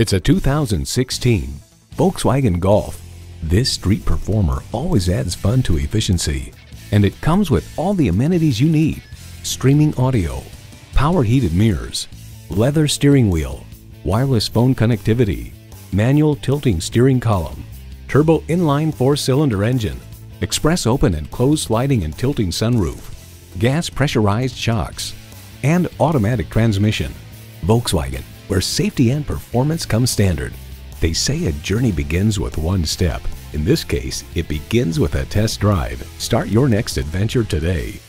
It's a 2016 Volkswagen Golf. This street performer always adds fun to efficiency, and it comes with all the amenities you need. Streaming audio, power heated mirrors, leather steering wheel, wireless phone connectivity, manual tilting steering column, turbo inline four-cylinder engine, express open and closed sliding and tilting sunroof, gas pressurized shocks, and automatic transmission. Volkswagen, where safety and performance come standard. They say a journey begins with one step. In this case, it begins with a test drive. Start your next adventure today.